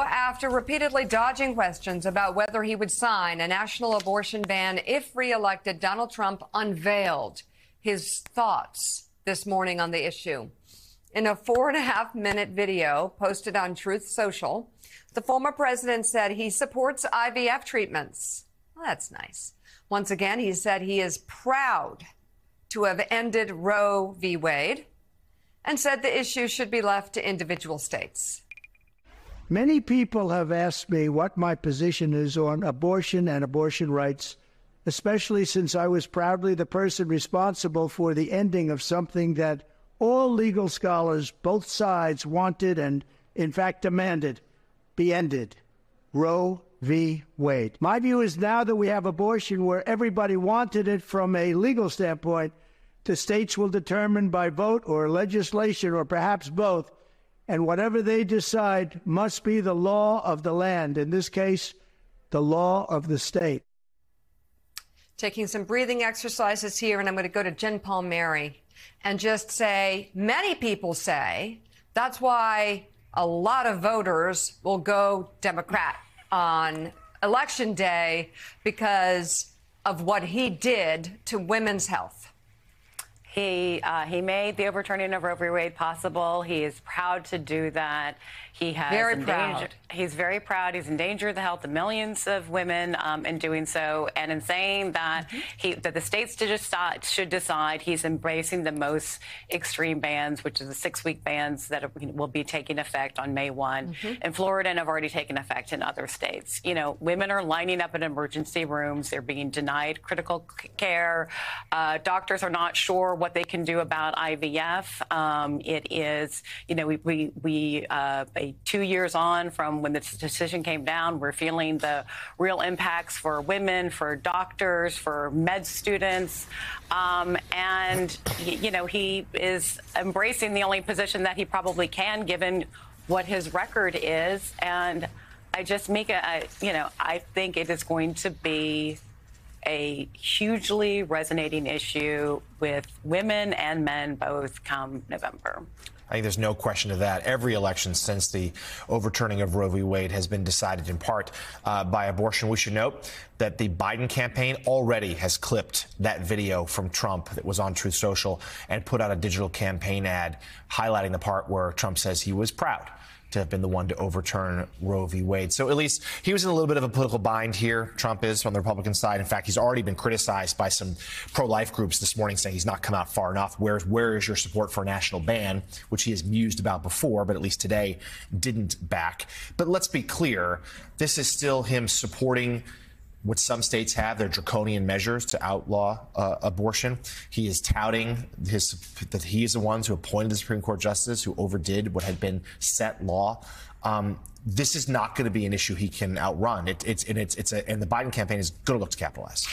After repeatedly dodging questions about whether he would sign a national abortion ban if reelected, Donald Trump unveiled his thoughts this morning on the issue. In a four and a half minute video posted on Truth Social, the former president said he supports IVF treatments. Well, that's nice. Once again, he said he is proud to have ended Roe v. Wade and said the issue should be left to individual states. Many people have asked me what my position is on abortion and abortion rights, especially since I was proudly the person responsible for the ending of something that all legal scholars, both sides, wanted and, in fact, demanded be ended Roe v. Wade. My view is now that we have abortion where everybody wanted it from a legal standpoint, the states will determine by vote or legislation or perhaps both and whatever they decide must be the law of the land, in this case, the law of the state. Taking some breathing exercises here, and I'm going to go to Jen Palmieri and just say many people say that's why a lot of voters will go Democrat on election day because of what he did to women's health. He uh, he made the overturning of Roe v. Wade possible. He is proud to do that. He has very proud. He's very proud. He's endangered the health of millions of women um, in doing so, and in saying that mm-hmm. he that the states decide, should decide. He's embracing the most extreme bans, which is the six-week bans that will be taking effect on May one mm-hmm. in Florida and have already taken effect in other states. You know, women are lining up in emergency rooms. They're being denied critical care. Uh, doctors are not sure what they can do about IVF. Um, it is, you know, we we, we uh, two years on from when the decision came down, we're feeling the real impacts for women, for doctors, for med students. Um, and, you know, he is embracing the only position that he probably can given what his record is. And I just make you know, I think it is going to be a hugely resonating issue with women and men both come November. I think there's no question of that. Every election since the overturning of Roe v. Wade has been decided in part uh, by abortion. We should note that the Biden campaign already has clipped that video from Trump that was on Truth Social and put out a digital campaign ad highlighting the part where Trump says he was proud to have been the one to overturn Roe v. Wade. So at least he was in a little bit of a political bind here. Trump is on the Republican side. In fact, he's already been criticized by some pro-life groups this morning, saying he's not come out far enough. Where where is your support for a national ban, which he has mused about before, but at least today didn't back. But let's be clear: this is still him supporting what some states have, their draconian measures to outlaw uh, abortion. He is touting his, that he is the ones who appointed the Supreme Court justice who overdid what had been set law. Um, this is not going to be an issue he can outrun. It, it's and it's it's a, and the Biden campaign is going to look to capitalize.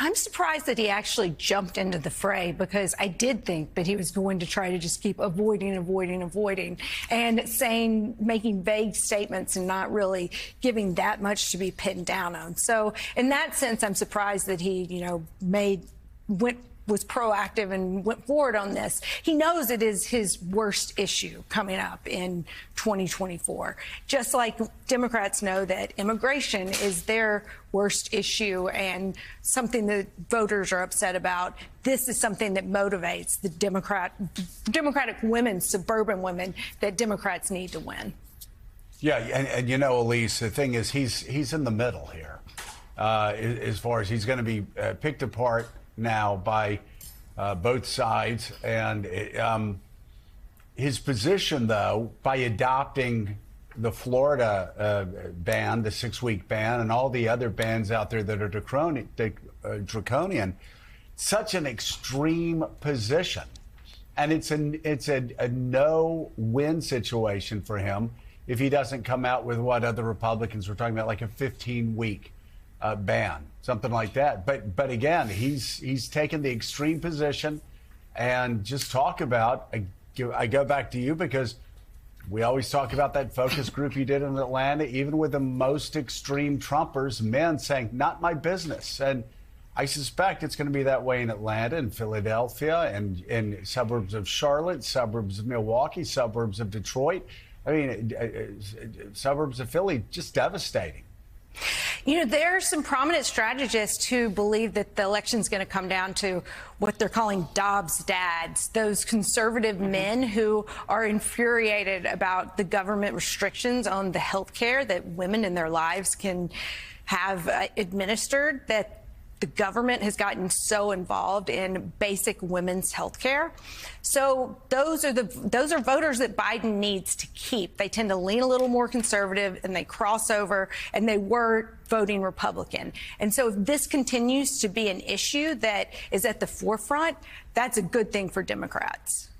I'm surprised that he actually jumped into the fray because I did think that he was going to try to just keep avoiding, avoiding, avoiding, and saying, making vague statements and not really giving that much to be pinned down on. So, in that sense, I'm surprised that he, you know, made went was proactive and went forward on this. He knows it is his worst issue coming up in 2024. Just like Democrats know that immigration is their worst issue and something that voters are upset about. This is something that motivates the Democrat, Democratic women, suburban women that Democrats need to win. Yeah, and, and you know, Elise, the thing is, he's he's in the middle here, uh, as far as he's going to be uh, picked apart now by uh, both sides. And um, his position, though, by adopting the Florida uh, ban, the six week ban, and all the other bans out there that are draconian, uh, draconian such an extreme position. And it's, an, it's a, a no win situation for him if he doesn't come out with what other Republicans were talking about, like a 15 week uh, ban, something like that. But but again, he's he's taken the extreme position, and just talk about. I, I go back to you because we always talk about that focus group you did in Atlanta, even with the most extreme Trumpers, men saying, "Not my business," and. I suspect it's going to be that way in Atlanta and Philadelphia and in suburbs of Charlotte, suburbs of Milwaukee, suburbs of Detroit. I mean, uh, uh, suburbs of Philly, just devastating. You know, there are some prominent strategists who believe that the election is going to come down to what they're calling Dobbs dads, those conservative mm-hmm. men who are infuriated about the government restrictions on the health care that women in their lives can have uh, administered, that the government has gotten so involved in basic women's health care. So those are the those are voters that Biden needs to keep. They tend to lean a little more conservative and they cross over and they were voting Republican. And so if this continues to be an issue that is at the forefront, that's a good thing for Democrats.